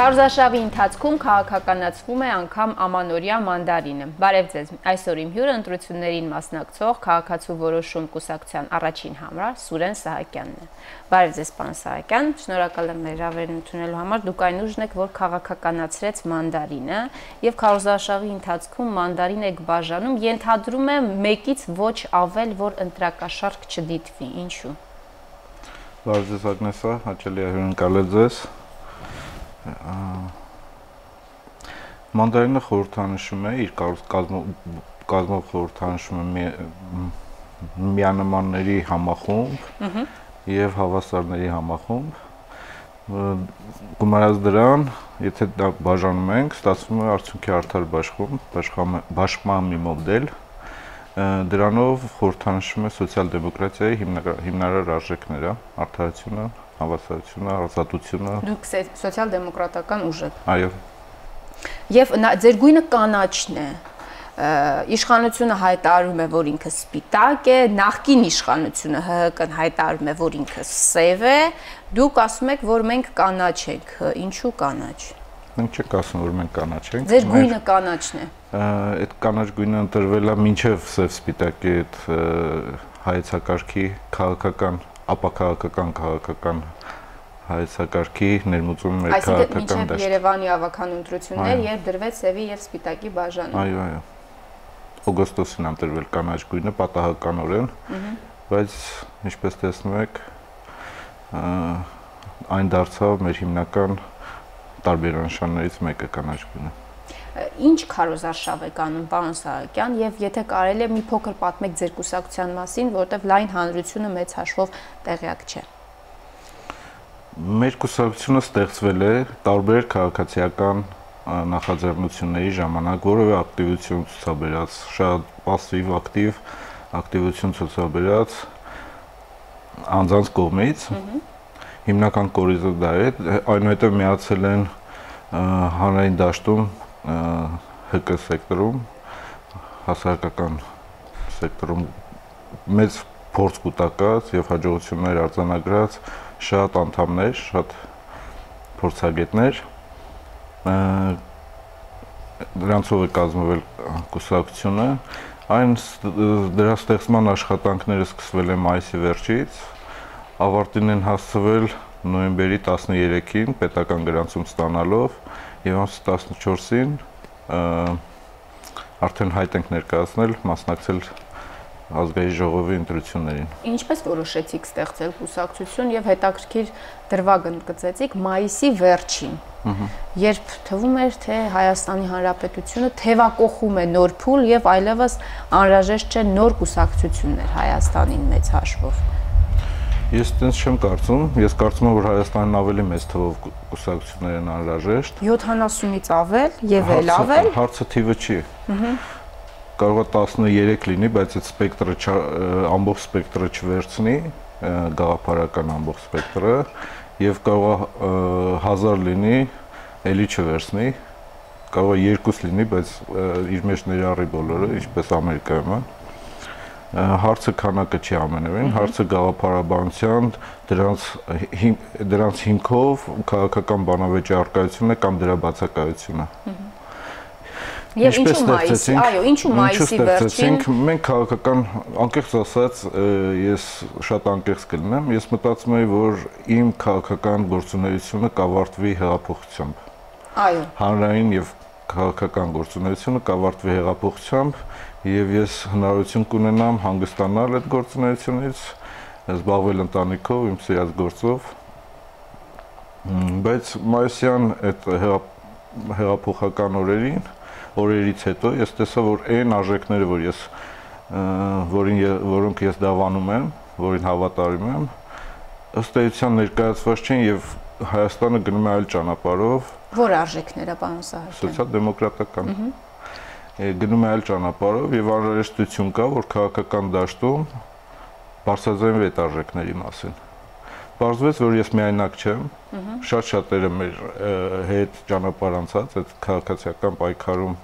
Քարոզաշավի ընթացքում քաղաքականացվում է անգամ ամանորյա մանդարինը։ Բարև ձեզ։ Այսօր իմ հյուրը ընտրություններին մասնակցող քաղաքացու որոշում կուսակցության առաջին համարար Սուրեն Սահակյանն է։ Բարև ձեզ, պարոն Սահակյան։ Շնորհակալ եմ ընդունելու համար։ Դուք այն ուժն եք, որ քաղաքականացրեց մանդարինը եւ քարոզաշավի ընթացքում մանդարին եք բաժանում, ենթադրում եմ մեկից ոչ ավել, որ ընտրակաշարք չդիտվի։ Ինչու՞։ Բարև ձեզ, Ագնեսա, հաճելի է հյուրընկալել ձեզ Մանդարինը խորհրդանշում է իր կազմով կազմով խորհրդանշում է միանմանների համախումբ եւ հավասարների համախումբ գումարած դրան, եթե դա բաժանում ենք, ստացվում է արդյունքի արդար բաշխում, բաշխման մի մոդել, դրանով խորհրդանշում է սոցիալ-դեմոկրատիայի հիմնարար արժեքները, արդարությունը, հավասարությունը, ազատությունը։ Դուք սոցիալ-դեմոկրատական ուժ եք։ Այո։ Եվ ձեր գույնը կանաչն է իշխանությունը հայտարարում է, որ ինքը սպիտակ է, նախկին իշխանությունը ՀՀԿ-ն հայտարարում է, որ ինքը սև է, դուք ասում եք, որ մենք կանաչ ենք։ Ինչու կանաչ։ Մենք չենք ասում, որ մենք կանաչ ենք։ Ձեր գույնը կանաչն է։ Այդ կանաչ գույնը ընտրվել է մինչև սև սպիտակի այդ հայեցակարգի քաղաքական ապակաղակական քաղաքական հայեցակարգի ներմուծում մեր քաղաքական դաշտ։ Այսինքն Երևանի ավական ընտրություններ երբ դրվեց Սևի եւ Սպիտակի բաժանում։ Այո, այո։ Օգոստոսին ամ դրվել կանաչ գույնը պատահականորեն, բայց ինչպես տեսնում եք, այն դարձավ մեր հիմնական տարբերանշաններից մեկը կանաչ գույնը ինչ քարոզարշավ եք անում պարոն Սահակյան եւ եթե կարելի է մի փոքր պատմեք ձեր կուսակցության մասին, որովհետեւ լայն հանրությունը մեծ հաշվով տեղյակ չէ։ Մեր կուսակցությունը ստեղծվել է տարբեր քաղաքացիական նախաձեռնությունների ժամանակ որևէ ակտիվություն ցուցաբերած, շատ пассив ակտիվ ակտիվություն ցուցաբերած անձանց կողմից հիմնական կորիզը դա է այնուհետև միացել են հանրային դաշտում ՀԿ սեկտորում հասարակական սեկտորում մեծ փորձ կուտակած եւ հաջողություններ արձանագրած շատ անդամներ, շատ փորձագետներ դրանցով է կազմվել կուսակցությունը այն դրա ստեղծման աշխատանքները սկսվել են մայիսի վերջից ավարտին են հասցվել նոյեմբերի 13-ին պետական գրանցում ստանալով եւ ամսի 14-ին արդեն հայտ ենք ներկայացնել մասնակցել ազգային ժողովի ընտրություններին։ Ինչպես որոշեցիք ստեղծել կուսակցություն եւ հետաքրքիր դրվագ ընդգծեցիք մայիսի վերջին։ Երբ թվում էր, թե Հայաստանի Հանրապետությունը թևակողում է նոր փուլ եւ այլևս անհրաժեշտ չէ նոր կուսակցություններ Հայաստանին մեծ հաշվով։ Ես տենց չեմ կարծում, ես կարծում եմ, որ Հայաստանն ավելի մեծ թվով կուսակցություններ են անհրաժեշտ։ 70-ից ավել եւ էլ ավել։ Հարցը թիվը չի։ Կարող է 13 լինի, բայց այդ սպեկտրը ամբողջ սպեկտրը չվերցնի, գաղափարական ամբողջ սպեկտրը եւ կարող է 1000 լինի, ելի չվերցնի, կարող է 2 լինի, բայց իր մեջ ներառի բոլորը, ինչպես Ամերիկայում է հարցը քանակը չի ամենևին, հարցը գաղափարաբանության դրանց դրանց հիմքով քաղաքական բանավեճի արկայությունն է կամ դրա բացակայությունը։ Եվ ինչու մայիսի, այո, ինչու մայիսի վերջին մենք քաղաքական անկեղծ ասած ես շատ անկեղծ կլինեմ, ես մտածում եմ, որ իմ քաղաքական գործունեությունը կավարտվի հեղափոխությամբ։ Այո։ Հանրային եւ քաղաքական գործունեությունը կավարտվի հեղափոխությամբ եւ ես հնարավորություն կունենամ հանգստանալ այդ գործունեությունից, զբաղվել ընտանիքով, իմ սիրած գործով։ Բայց մայիսյան այդ հեղափոխական օրերին, օրերից հետո ես տեսա, որ այն արժեքները, որ ես որին որոնք ես դավանում եմ, որին հավատարիմ եմ, ըստ էության ներկայացված չեն եւ Հայաստանը գնում է այլ ճանապարհով։ Որ արժեքները, պարոն Սահակյան։ Սոցիալ-դեմոկրատական։ Գնում է այլ ճանապարհով եւ անհրաժեշտություն կա, որ քաղաքական դաշտում բարձրաձայնվի այդ արժեքների մասին։ Պարզվեց, որ ես միայնակ չեմ։ Շատ շատերը մեր հետ ճանապարհ անցած այդ քաղաքացիական պայքարում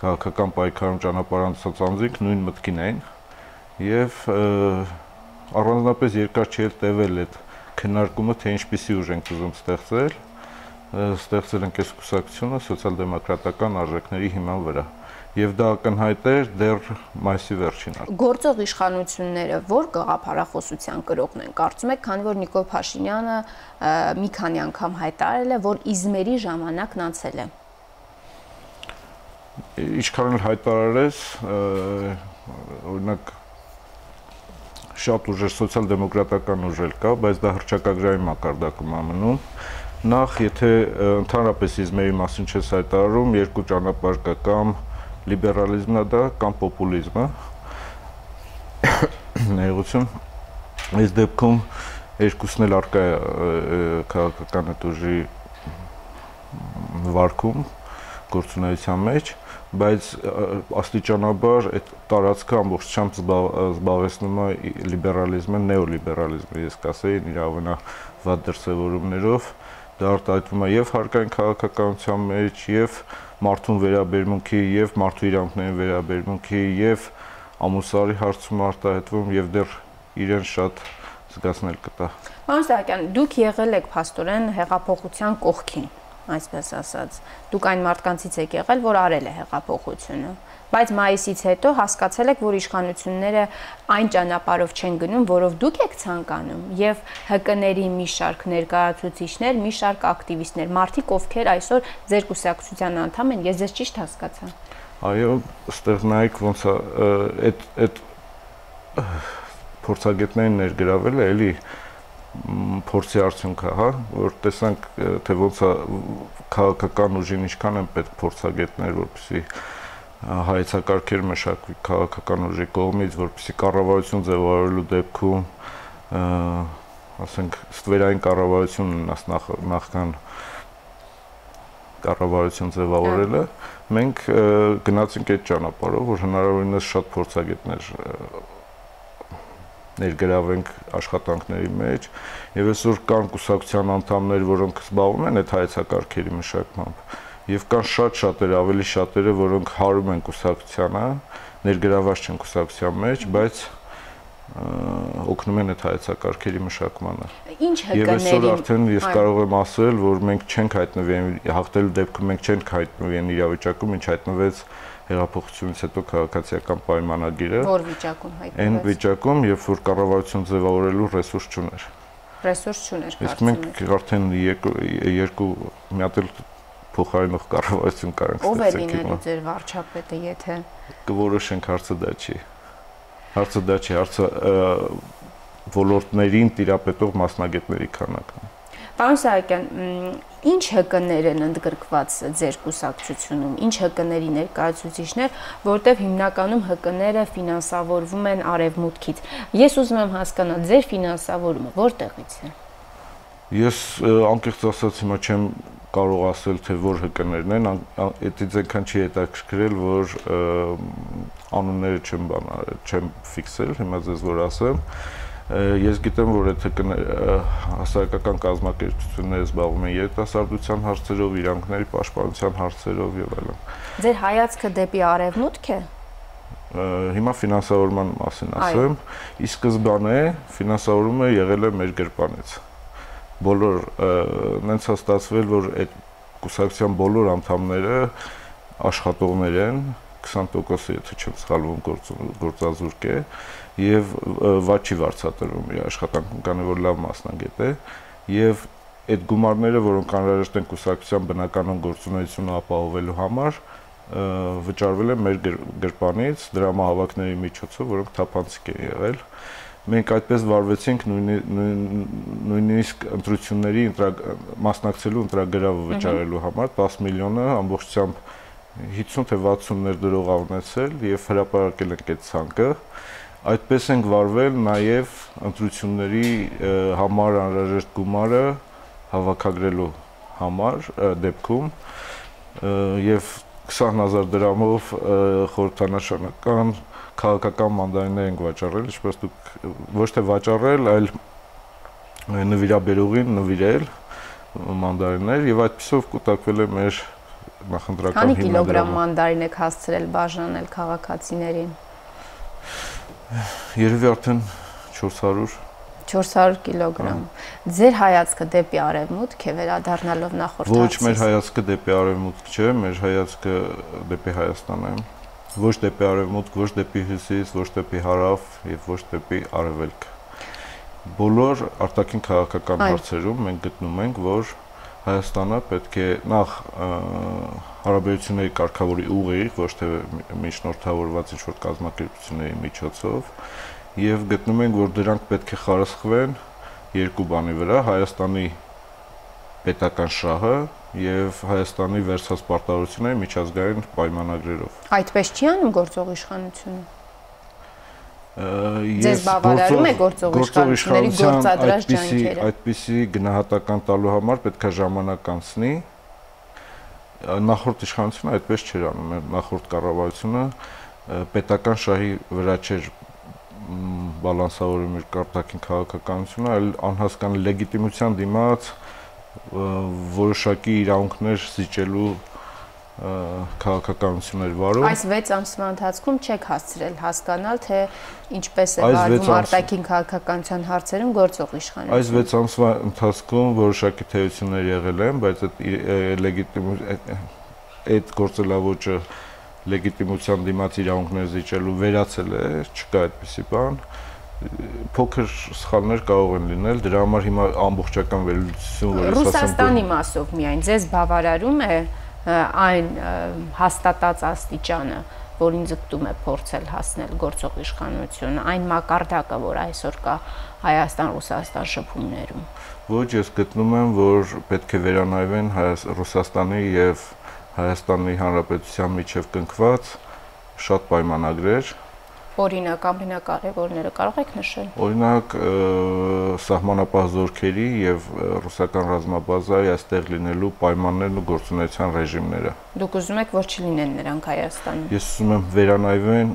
քաղաքական պայքարում ճանապարհ անցած անձինք նույն մտքին էին եւ առանձնապես երկար չի տևել այդ քննարկումը, թե ինչպիսի ուժ ենք ուզում ստեղծել, ստեղծել ենք այս կուսակցությունը սոցիալ-դեմոկրատական արժեքների հիման վրա եւ դա ակնհայտ էր դեռ մայիսի վերջին։ Գործող իշխանությունները որ գաղափարախոսության կրողն են, կարծում եք, քանի որ Նիկոլ Փաշինյանը մի քանի անգամ հայտարարել է, որ իզմերի ժամանակն անցել է։ Ինչքան էլ հայտարարես, օրինակ շատ ուժեր սոցիալ-դեմոկրատական ուժեր կա, բայց դա հրճակագրային մակարդակում է մնում նախ եթե ընդհանրապես իզմերի մասին չես հայտարարում, երկու ճանապարհ կա կամ լիբերալիզմն է դա կամ պոպուլիզմը ներողություն այս դեպքում երկուսն էլ արկա քաղաքական դուժի վարկում գործունեության մեջ բայց աստիճանաբար այդ տարածքը ամբողջությամբ զբաղեցնում է լիբերալիզմը, նեոլիբերալիզմը, ես կասեի իր ավենա վատ դրսևորումներով դա արտահայտվում է եւ հարկային քաղաքականության մեջ եւ մարդուն վերաբերմունքի եւ մարդու իրավունքներին վերաբերմունքի եւ ամուսարի հարցում արտահայտվում եւ դեռ իրեն շատ զգացնել կտա։ Պարոն Սահակյան, դուք եղել եք փաստորեն հեղափոխության կողքին, այսպես ասած։ Դուք այն մարդկանցից եք եղել, որ արել է հեղափոխությունը բայց մայիսից հետո հասկացել եք, որ իշխանությունները այն ճանապարհով չեն գնում, որով դուք եք ցանկանում, եւ ՀԿ-ների մի շարք ներկայացուցիչներ, մի շարք ակտիվիստներ, մարդիկ, ովքեր այսօր ձեր կուսակցության անդամ են, ես ձեզ ճիշտ հասկացա։ Այո, ստեղ նայեք ոնց է այդ այդ փորձագետներին ներգրավել է էլի փորձի արդյունքը, հա, որ տեսանք թե ոնց է քաղաքական ուժին ինչքան են պետք փորձագետներ, որպեսզի հայեցակարգեր մշակվի քաղաքական ուժի կողմից, որպեսզի կառավարություն ձևավորելու դեպքում ասենք ստվերային կառավարությունն ունենաս նախ նախքան կառավարություն ձևավորելը մենք գնացինք այդ ճանապարհով որ հնարավորինս շատ փորձագետներ ներգրավենք աշխատանքների մեջ եւ այսօր կան կուսակցության անդամներ որոնք զբաղվում են այդ հայեցակարգերի մշակմամբ եւ կան շատ շատերը, ավելի շատերը, որոնք հարում են կուսակցությանը, ներգրաված չեն կուսակցության մեջ, բայց օգնում են այդ հայեցակարգերի մշակմանը։ Ինչ հկների։ Եվ այսօր արդեն ես կարող եմ ասել, որ մենք չենք հայտնվի հաղթելու դեպքում մենք չենք հայտնվի այն իրավիճակում, ինչ հայտնվեց հեղափոխությունից հետո քաղաքացիական պայմանագիրը։ Որ վիճակում հայտնվեց։ Այն վիճակում, երբ որ կառավարություն ձևավորելու ռեսուրս չուներ։ Ռեսուրս չուներ, Իսկ մենք արդեն երկու մի հատ էլ փոխարինող կառավարություն կարանք ստեղծենք։ Ո՞վ է լինելու ձեր վարչապետը, եթե կորոշենք հարցը դա չի։ Հարցը դա չի, հարցը ոլորտներին տիրապետող մասնագետների քանակն է։ Պարոն Սահակյան, ինչ ՀԿ-ներ են ընդգրկված ձեր կուսակցությունում, ինչ ՀԿ-ների ներկայացուցիչներ, որտեղ հիմնականում ՀԿ-ները ֆինանսավորվում են արևմուտքից։ Ես ուզում եմ հասկանալ ձեր ֆինանսավորումը որտեղից է։ Ես անկեղծ ասած հիմա չեմ կարող ասել թե որ ՀԿ-ներն են, այդից այնքան չի հետաքրքրել, որ անունները չեմ բան, չեմ ֆիքսել, հիմա ձեզ որ ասեմ։ Ես գիտեմ, որ այդ հասարակական կազմակերպությունները զբաղվում են երիտասարդության հարցերով, իրանքների պաշտպանության հարցերով եւ այլն։ Ձեր հայացքը դեպի արևմուտք է? Հիմա ֆինանսավորման մասին ասեմ, ի սկզբանե ֆինանսավորումը եղել է մեր գրպանից բոլոր նենց է ստացվել, որ այդ կուսակցության բոլոր անդամները աշխատողներ են, 20%-ը եթե չեմ սխալվում գործազուրկ է եւ վաճի վարձատրում իր աշխատանքում կանի որ լավ մասնագետ է եւ այդ գումարները, որոնք անհրաժեշտ են կուսակցության բնականon գործունեությունը ապահովելու համար, վճարվել են մեր գրպանից դրամահավաքների միջոցով, որոնք թափանցիկ են եղել մենք այդպես վարվեցինք նույնիսկ ընտրությունների մասնակցելու ընտրագրավը վճարելու համար 10 միլիոնը ամբողջությամբ 50 թե 60 ներդրող ունեցել եւ հրապարակել ենք այդ ցանկը այդպես ենք վարվել նաև ընտրությունների համար անհրաժեշտ գումարը հավաքագրելու համար դեպքում եւ 20000 դրամով խորհրդանշանական քաղաքական մանդարիններ ենք վաճառել, ինչպես դուք ոչ թե վաճառել, այլ նվիրաբերողին նվիրել մանդարիններ եւ այդպեսով կուտակվել է մեր նախընտրական հիմնադրամը։ Քանի կիլոգրամ մանդարին եք հասցրել բաժանել քաղաքացիներին։ Երևի արդեն 400 400 կիլոգրամ։ Ձեր հայացքը դեպի արևմուտք է վերադառնալով նախորդ Ոչ, մեր հայացքը դեպի արևմուտք չէ, մեր հայացքը դեպի Հայաստան է։ Ոչ դեպի արևմուտք, ոչ դեպի հյուսիս, ոչ դեպի հարավ եւ ոչ դեպի արևելք։ Բոլոր արտաքին քաղաքական հարցերում մենք գտնում ենք, որ Հայաստանը պետք է նախ հարաբերությունների կարգավորի ուղիղ, ոչ թե միջնորդավորված ինչ-որ կազմակերպությունների միջոցով, եւ գտնում ենք, որ դրանք պետք է խարսխվեն երկու բանի վրա՝ Հայաստանի պետական շահը եւ Հայաստանի վերցած պարտավորությունները միջազգային պայմանագրերով։ Այդպես չի անում գործող իշխանությունը։ Ձեզ բավարարում է գործող իշխանությունների գործադրած ջանքերը։ Այդպիսի գնահատական տալու համար պետք է ժամանակ անցնի։ Նախորդ իշխանությունը այդպես չէր անում, նախորդ կառավարությունը պետական շահի վրա չէր բալանսավորում իր կարտակին քաղաքականությունը, այլ անհասկանալի լեգիտիմության դիմաց որոշակի իրավունքներ զիջելու քաղաքականություններ վարում։ Այս 6 ամսվա ընթացքում չեք հասցրել հասկանալ, թե ինչպես է վարվում արտաքին քաղաքականության հարցերում գործող իշխանությունը։ Այս 6 ամսվա ընթացքում որոշակի թեություններ եղել են, բայց այդ լեգիտիմ այդ գործելավոճը լեգիտիմության դիմաց իրավունքներ զիջելու վերացել է, չկա այդպիսի բան փոքր սխալներ կարող են լինել, դրա համար հիմա ամբողջական վերլուծություն որ ես ասեմ Ռուսաստանի մասով միայն ձեզ բավարարում է այն հաստատած աստիճանը, որին ձգտում է փորձել հասնել գործող իշխանությունը, այն մակարդակը, որ այսօր կա Հայաստան-Ռուսաստան շփումներում։ Ոչ, ես գտնում եմ, որ պետք է վերանայվեն Ռուսաստանի եւ Հայաստանի Հանրապետության միջև կնքված շատ պայմանագրեր օրինակ ամենակարևորները կարող եք նշել օրինակ սահմանապահ զորքերի եւ ռուսական ռազմաբազայի այստեղ լինելու պայմաններն ու գործունեության ռեժիմները դուք ուզում եք որ չլինեն նրանք Հայաստանում ես ուզում եմ վերանայվեն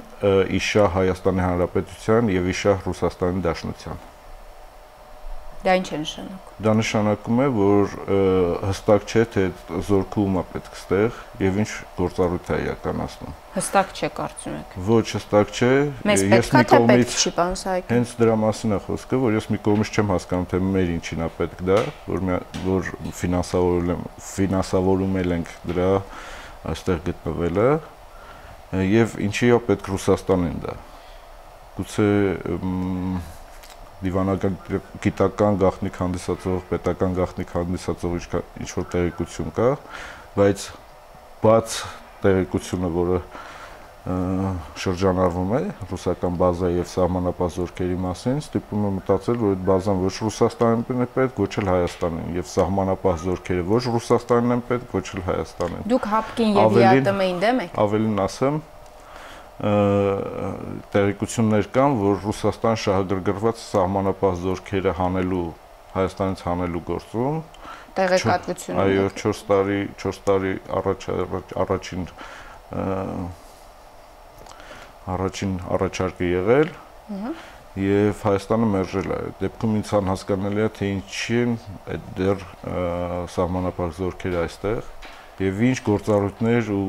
իշա Հայաստանի Հանրապետության եւ իշա Ռուսաստանի Դաշնության Դա ինչ է նշանակում։ Դա նշանակում է, որ հստակ չէ, թե զորքը ում է պետք ստեղ եւ ինչ գործառույթ է իրականացնում։ Հստակ չէ, կարծում եք։ Ոչ, հստակ չէ։ Ես մի կողմից չի պարոն Սահակյան։ Հենց դրա մասին է խոսքը, որ ես մի կողմից չեմ հասկանում, թե մեր ինչին է պետք դա, որ որ ֆինանսավորում ֆինանսավորում ենք դրա այստեղ գտնվելը եւ ինչի է պետք Ռուսաստանին դա։ Գուցե դիվանական գիտական գաղտնիք հանդիսացող, պետական գաղտնիք հանդիսացող ինչ որ տեղեկություն կա, բայց բաց տեղեկությունը, որը շրջանառվում է ռուսական բազայի եւ սահմանապահ զորքերի մասին, ստիպում է մտածել, որ այդ բազան ոչ Ռուսաստանին է պետք, ոչ էլ Հայաստանին, եւ սահմանապահ զորքերը ոչ Ռուսաստանին են պետք, ոչ էլ Հայաստանին։ Դուք հապկին եւ ԵԱՏՄ-ին դեմ եք։ Ավելին ասեմ, տեղեկություններ կան, որ Ռուսաստան շահագրգռված սահմանապահ զորքերը հանելու Հայաստանից հանելու գործում տեղեկատվություն այո 4 տարի 4 տարի առաջ առաջին առաջին առաջարկը եղել եւ Հայաստանը մերժել է դեպքում ինձ անհասկանալի է թե ինչի են դեռ սահմանապահ զորքերը այստեղ եւ ինչ գործառույթներ ու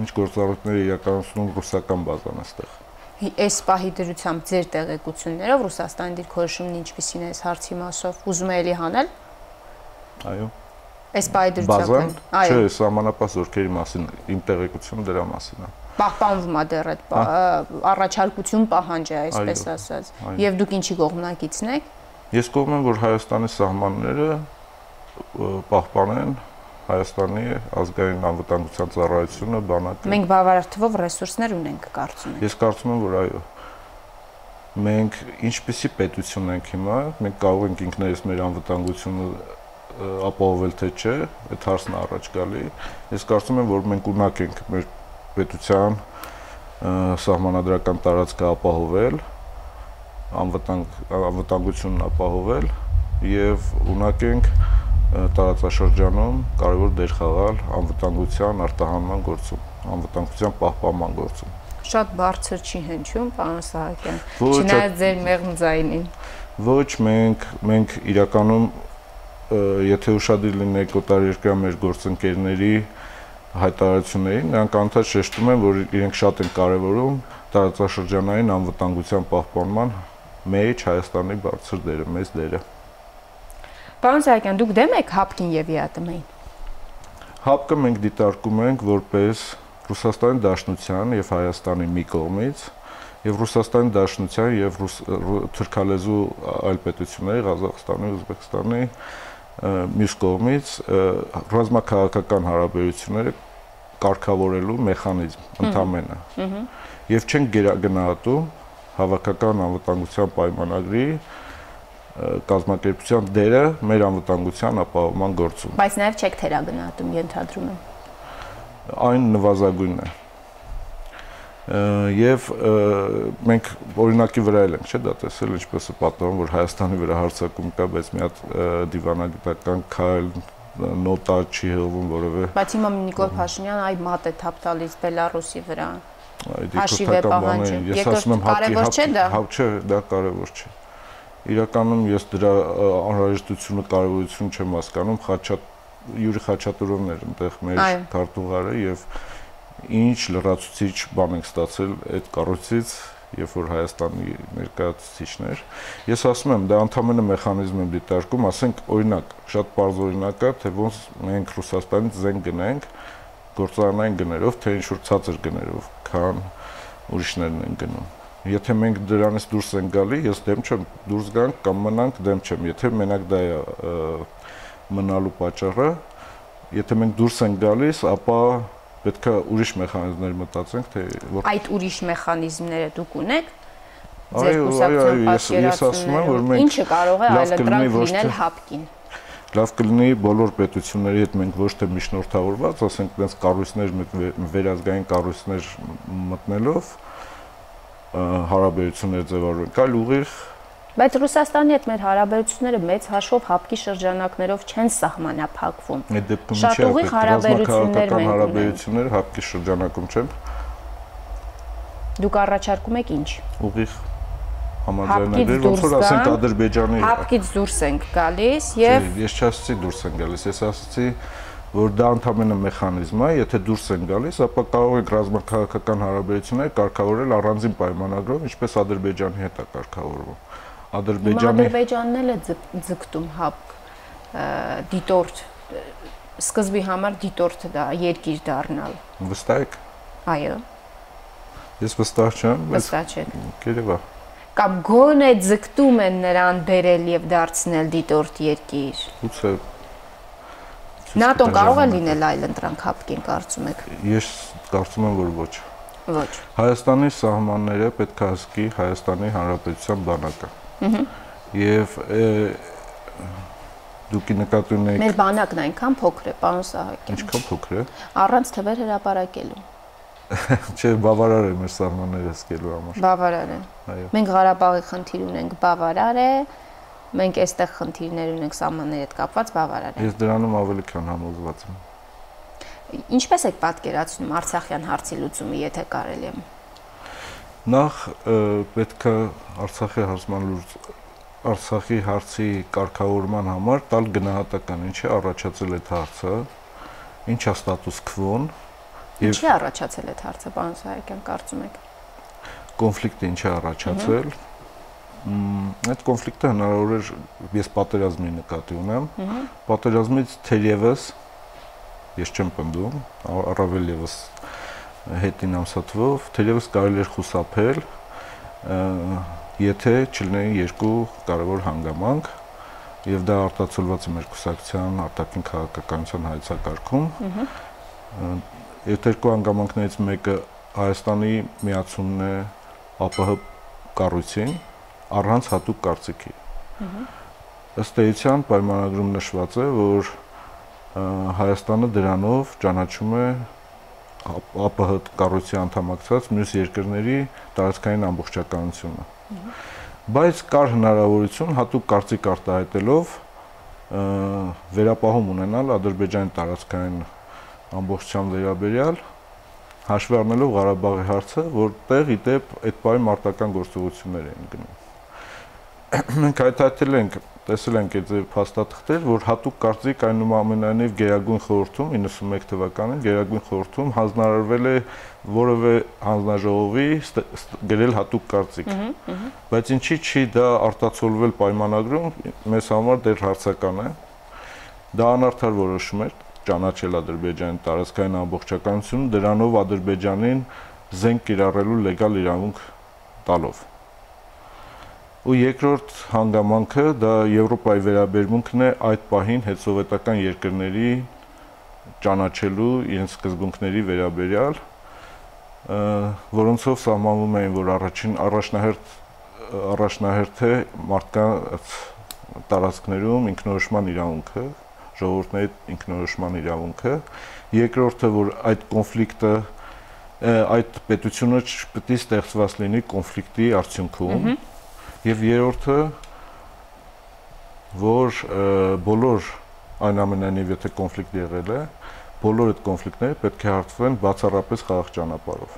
ինչ գործառույթներ իրականացնում ռուսական բազան այստեղ այս պահի դրությամբ ձեր տեղեկություններով Ռուսաստանի դիրքորոշումն ինչպիսին է այս հարցի մասով ուզում է էլի հանել? Այո այս պահի դրությամբ այո չէ սահմանապահ զորքերի մասին իմ տեղեկությունը դրա մասին է պահպանվում է դեռ այդ առաջարկություն պահանջ է այսպես ասած եւ դուք ինչի կողմնակիցն եք? Ես կողմ եմ որ Հայաստանի սահմանները պահպանեն Հայաստանի ազգային անվտանգության ծառայությունը բանակը Մենք բավարար թվով ռեսուրսներ ունենք, կարծում եմ։ Ես կարծում եմ, որ այո։ Մենք ինչպիսի պետություն ենք հիմա, մենք կարող ենք ինքներս մեր անվտանգությունը ապահովել թե չէ, այդ հարցն առաջ գալի։ Ես կարծում եմ, որ մենք ունակ ենք մեր պետության սահմանադրական տարածքը ապահովել, անվտանգ անվտանգությունն ապահովել եւ ունակ ենք տարածաշրջանում կարևոր դեր խաղալ անվտանգության արտահանման գործում, անվտանգության պահպանման գործում։ Շատ բարձր չի հնչում, պարոն Սահակյան։ Չնայած ձեր մեղմ ձայնին։ Ոչ, մենք մենք իրականում եթե ուշադիր լինենք օտարերկրյա մեր գործընկերների հայտարարություններին, նրանք անդադ շեշտում են, որ իրենք շատ են կարևորում տարածաշրջանային անվտանգության պահպանման մեջ Հայաստանի բարձր դերը, մեծ դերը։ Պարոն Սահակյան, դուք դեմ եք հապկին եւ ԵԱՏՄ-ին։ Հապկը մենք դիտարկում ենք որպես Ռուսաստանի Դաշնության եւ Հայաստանի մի կողմից եւ Ռուսաստանի Դաշնության եւ թուրքալեզու այլ պետությունների Ղազախստանի, Ուզբեկստանի մյուս կողմից ռազմաքաղաքական հարաբերությունները կարգավորելու մեխանիզմ ընդամենը։ Եվ չենք գնահատում հավաքական անվտանգության պայմանագրի կազմակերպության դերը մեր անվտանգության ապահովման գործում։ Բայց նաև չեք թերագնահատում, ենթադրում եմ։ Այն նվազագույնն է եւ մենք օրինակի վրա ենք չէ դա տեսել ինչպես է պատահում որ Հայաստանի վրա հարցակում կա բայց մի հատ դիվանագիտական քայլ նոտա չի հղվում որովե բայց հիմա Նիկոլ Փաշինյան այ մատ է թափ տալիս Բելարուսի վրա հաշիվ է պահանջում ես ասում եմ չէ դա հա չէ դա կարևոր չէ իրականում ես դրա անհրաժեշտությունը կարևորություն չեմ հասկանում խաչատ Յուրի Խաչատուրովն էր այնտեղ մեր քարտուղարը եւ ինչ լրացուցիչ բան ենք ստացել այդ կառույցից, երբ որ Հայաստանի ներկայացուցիչներ։ Ես ասում եմ, դա ընդհանրապես մեխանիզմ եմ դիտարկում, ասենք օրինակ, շատ բարձ օրինակ է, թե ոնց մենք Ռուսաստանից զենք գնենք գործարանային գներով, թե ինչ որ ցածր գներով, քան ուրիշներն են գնում։ Եթե մենք դրանից դուրս ենք գալի, ես դեմ չեմ դուրս գանք կամ մնանք դեմ չեմ։ Եթե մենակ դա է մնալու պատճառը, եթե մենք դուրս ենք գալիս, ապա պետք է ուրիշ մեխանիզմներ մտածենք, թե որ Այդ ուրիշ մեխանիզմները դուք ունեք ձեր կուսակցության պատկերացումներում ինչը կարող է այլընտրանք լինել հապկին լավ կլինի բոլոր պետությունների հետ մենք ոչ թե միջնորդավորված, ասենք այնպես կառույցներ վերազգային կառույցներ մտնելով հարաբերություններ ձևավորենք, այլ ուղիղ Բայց Ռուսաստանի հետ մեր հարաբերությունները մեծ հաշվով հապկի շրջանակներով չեն սահմանափակվում։ Այդ դեպքում շատ ուղիղ հարաբերություններ մենք հարաբերությունները հապկի շրջանակում չեն։ Դուք առաջարկում եք ինչ։ Ուղիղ համաձայնագրեր, ոնց որ ասենք Ադրբեջանի Հապկից դուրս ենք գալիս եւ Ես չասացի դուրս են գալիս, ես ասացի որ դա ընդհանրապես մեխանիզմ է, եթե դուրս են գալիս, ապա կարող ենք ռազմաքաղաքական հարաբերություններ կարգավորել առանձին պայմանագրով, ինչպես Ադրբեջանի հետ է կարգավորվում։ Ադրբեջանի Ադրբեջանն էլ է ձգտում հապ դիտորդ սկզբի համար դիտորդ դա երկիր դառնալ։ Վստահ եք։ Այո։ Ես վստահ չեմ, վստահ չեք։ Գերեվա։ Կամ գոնե ձգտում են նրան բերել եւ դարձնել դիտորդ երկիր։ Գուցե ՆԱՏՕ-ն կարող է լինել այլ ընտրանք հապկին կարծում եք։ Ես կարծում եմ, որ ոչ։ Ոչ։ Հայաստանի սահմանները պետք է հասկի Հայաստանի Հանրապետության բանակը։ Եվ դուք նկատի ունեք Մեր բանակն այնքան փոքր է, պարոն Սահակյան։ Ինչքան փոքր է։ Առանց թվեր հրապարակելու։ Չէ, բավարար է մեր սահմանները սկելու համար։ Բավարար է։ Այո։ Մենք Ղարաբաղի խնդիր ունենք, բավարար է։ Մենք այստեղ խնդիրներ ունենք սահմանների հետ կապված, բավարար է։ Ես դրանում ավելի քան համոզված եմ։ Ինչպես եք պատկերացնում Արցախյան հարցի լուծումը, եթե կարելի է։ Նախ պետք է Արցախի հարցման լուրջ Արցախի հարցի կարգավորման համար տալ գնահատական ինչ է առաջացել այդ հարցը, ինչ է ստատուս քվոն Ինչի առաջացել այդ հարցը, պարոն Սահակյան, կարծում եք։ Կոնֆլիկտը ինչ է առաջացել։ Այդ կոնֆլիկտը հնարավոր է ես պատերազմի նկատի ունեմ։ Պատերազմից թերևս ես չեմ պնդում, առավել եւս հետին ամսաթվով թերևս կարելի էր խուսափել եթե չլինեին երկու կարևոր հանգամանք եւ դա արտացոլված է մեր կուսակցության արտաքին քաղաքականության հայեցակարգում այդ երկու հանգամանքներից մեկը Հայաստանի միացումն է ԱՊՀ կառույցին առանց հատուկ կարծիքի ըստ էության պայմանագրում նշված է որ Հայաստանը դրանով ճանաչում է ԱՊՀ կառույցի անդամակցած մյուս երկրների տարածքային ամբողջականությունը։ Բայց կար հնարավորություն հատուկ կարծիք արտահայտելով վերապահում ունենալ Ադրբեջանի տարածքային ամբողջության վերաբերյալ հաշվի առնելով Ղարաբաղի հարցը, որտեղ ի դեպ այդ բանի մարտական գործողություններ էին գնում։ Մենք հայտարարել ենք տեսել ենք այդ փաստաթղթեր, որ հատուկ կարծիք այնուամենայնիվ Գերագույն խորհրդում 91 թվականին Գերագույն խորհրդում հանձնարարվել է որևէ հանձնաժողովի գրել հատուկ կարծիք։ Բայց ինչի չի դա արտացոլվել պայմանագրում, մեզ համար դեռ հարցական է։ Դա անարդար որոշում էր ճանաչել Ադրբեջանի տարածքային ամբողջականությունը, դրանով Ադրբեջանին զենք կիրառելու լեգալ իրավունք տալով։ Ու երկրորդ հանգամանքը դա Եվրոպայի վերաբերմունքն է այդ պահին հետսովետական երկրների ճանաչելու իրենց սկզբունքների վերաբերյալ, որոնցով սահմանվում էին, որ առաջին առաջնահերթ առաջնահերթ է մարդկանց տարածքներում ինքնորոշման իրավունքը, ժողովուրդների ինքնորոշման իրավունքը, երկրորդը, որ այդ կոնֆլիկտը այդ պետությունը չպետք է ստեղծված լինի կոնֆլիկտի արդյունքում, Եվ երրորդը, որ բոլոր այնուամենայնիվ եթե կոնֆլիկտ եղել է, բոլոր այդ կոնֆլիկտները պետք է հարթվեն բացառապես խաղաղ ճանապարհով։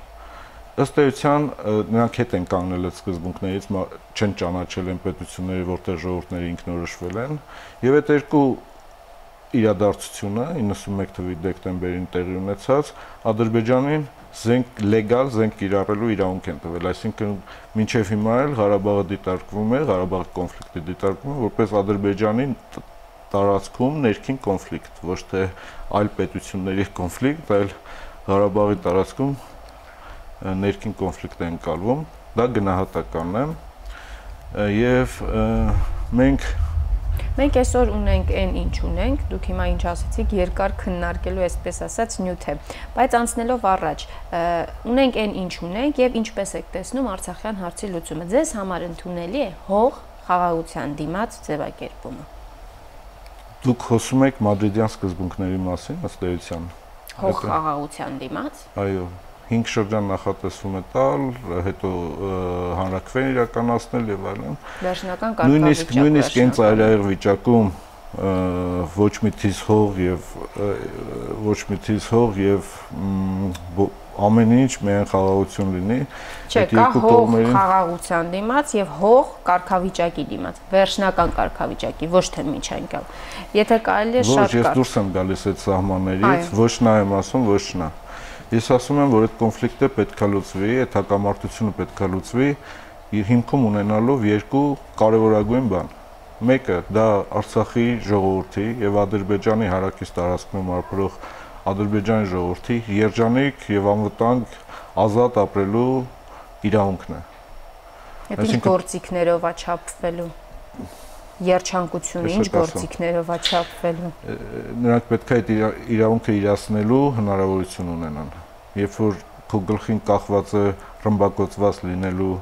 Ըստ էության նրանք հետ են կանգնել այդ սկզբունքներից, չեն ճանաչել են պետությունները, որտեղ ժողովուրդները ինքնորոշվել են, եւ այդ երկու իրադարձությունը 91 թվականի դեկտեմբերին տեղի ունեցած Ադրբեջանին զենք լեգալ զենք կիրառելու իրավունք են տվել, այսինքն մինչև հիմա էլ Ղարաբաղը դիտարկվում է, Ղարաբաղի կոնֆլիկտը դիտարկվում է որպես Ադրբեջանի տարածքում ներքին կոնֆլիկտ, ոչ թե այլ պետությունների կոնֆլիկտ, այլ Ղարաբաղի տարածքում ներքին կոնֆլիկտ է ընկալվում։ Դա գնահատականն է։ Եվ մենք Մենք այսօր ունենք այն ինչ ունենք, դուք հիմա ինչ ասացիք, երկար քննարկելու այսպես ասած նյութ է, բայց անցնելով առաջ, ունենք այն ինչ ունենք եւ ինչպես եք տեսնում Արցախյան հարցի լուծումը։ Ձեզ համար ընդունելի է հող խաղաղության դիմաց ձևակերպումը։ Դուք խոսում եք մադրիդյան սկզբունքների մասին, ըստ էության։ Հող խաղաղության դիմաց։ Այո, 5 շրջան նախատեսվում է տալ, հետո հանրակրվեն իրականացնել եւ այլն։ Վերջնական կարգավիճակ։ Նույնիսկ նույնիսկ այն ծայրահեղ վիճակում ոչ մի թիզ հող եւ ոչ մի թիզ հող եւ ամեն ինչ միայն խաղաղություն լինի։ Չէ, կա հող խաղաղության դիմաց եւ հող կարգավիճակի դիմաց, վերջնական կարգավիճակի, ոչ թե միջանկյալ։ Եթե կարելի է շատ կար։ Ոչ, ես դուրս եմ գալիս այդ սահմաններից, ոչ նա եմ ասում, ոչ նա։ Ես ասում եմ, որ այդ կոնֆլիկտը պետքա լուծվի, այդ հակամարտությունը պետքա լուծվի հիմքում ունենալով երկու կարևորագույն բան։ Մեկը դա Արցախի ժողովրդի եւ Ադրբեջանի հարակից տարածքում ապրող Ադրբեջանի ժողովրդի երջանիկ եւ անվտանգ ազատ ապրելու իրավունքն է։ Այդ ինչ գործիքներով աչափվելու երջանկությունը ինչ գործիքներով աչափվելու նրանք պետք է այդ իրավունքը իրացնելու հնարավորություն ունենան երբ որ քո գլխին կախված է ռմբակոծված լինելու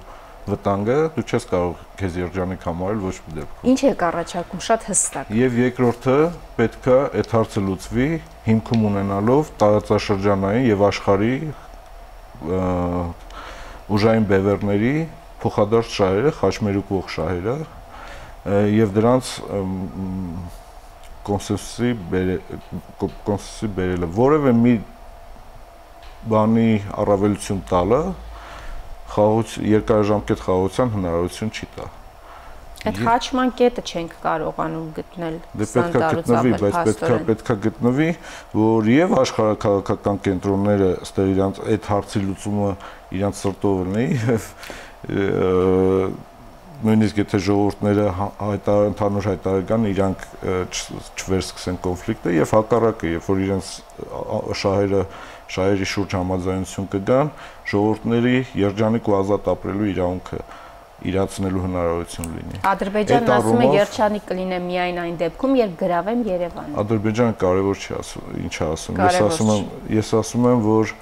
վտանգը, դու չես կարող քեզ երջանիկ համարել ոչ մի դեպքում։ Ինչ է կառաջարկում շատ հստակ։ Եվ երկրորդը պետքա այդ հարցը լուծվի հիմքում ունենալով տարածաշրջանային եւ աշխարհի ուժային բևեռների փոխադարձ շահերը, խաչմերուկվող շահերը եւ դրանց կոնսենսուսի կոնսենսուսի բերելը որևէ մի բանի առավելություն տալը խաղաց երկարաժամկետ խաղացան հնարավորություն չի տա։ Այդ խաչման կետը չենք կարողանում գտնել Դե պետքա գտնվի, բայց պետքա պետքա գտնվի, որ եւ աշխարհակաղակական կենտրոնները ըստ իրանց այդ հարցի լուծումը իրանց սրտով լինի եւ նույնիսկ եթե ժողովուրդները հայտար ընդհանուր հայտարարական իրանք չվերսկսեն կոնֆլիկտը եւ հակառակը, երբ որ իրենց շահերը շահերի շուրջ համաձայնություն կգան, ժողովուրդների երջանիկ ու ազատ ապրելու իրավունքը իրացնելու հնարավորություն լինի։ Ադրբեջանն ասում է երջանիկ կլինե միայն այն դեպքում, երբ գրավեմ Երևանը։ Ադրբեջանը կարևոր չի ասում, ինչ է ասում։ Ես ասում եմ, ես ասում եմ, որ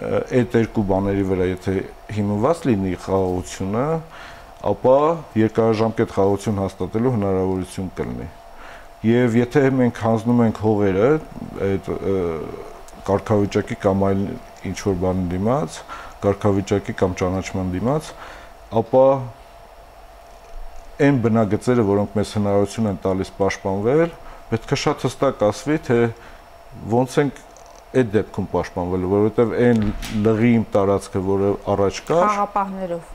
այդ երկու բաների վրա եթե հիմնված լինի խաղաղությունը, ապա երկարաժամկետ խաղաղություն հաստատելու հնարավորություն կլինի։ Եվ եթե մենք հանձնում ենք հողերը այդ կարգավիճակի կամ այլ ինչ որ բանի դիմաց, կարգավիճակի կամ ճանաչման դիմաց, ապա այն բնագծերը, որոնք մեզ հնարավորություն են տալիս պաշտպանվել, պետք է շատ հստակ ասվի, թե ոնց ենք այդ դեպքում պաշտպանվելու, որովհետև այն լղի իմ տարածքը, որը առաջ կար, խաղապահներով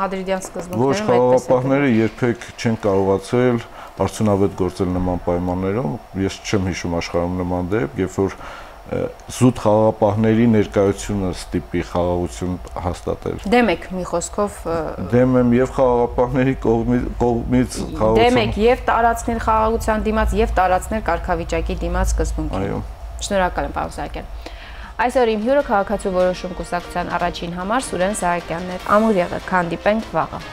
Մադրիդյան Ոչ սկզբունքներում այդպես է։ խաղաղապահները երբեք չեն կարողացել արդյունավետ գործել նման պայմաններում։ Ես չեմ հիշում աշխարհում նման դեպք, երբ որ զուտ խաղաղապահների ներկայությունը ստիպի խաղաղություն հաստատել։ Դեմ եք մի խոսքով Դեմ եմ եւ խաղաղապահների կողմից կողմից դեմ խաղաղություն։ եք եւ տարածքներ խաղաղության դիմաց եւ տարածքներ կարգավիճակի դիմաց սկզբունքին։ Այո։ Շնորհակալ եմ, պարոն Սահակյան։ Այսօր իմ հյուրը քաղաքացու որոշում կուսակցության առաջին համար Սուրեն Սահակյանն էր։ Ամուր եղեք, հանդիպենք վաղը։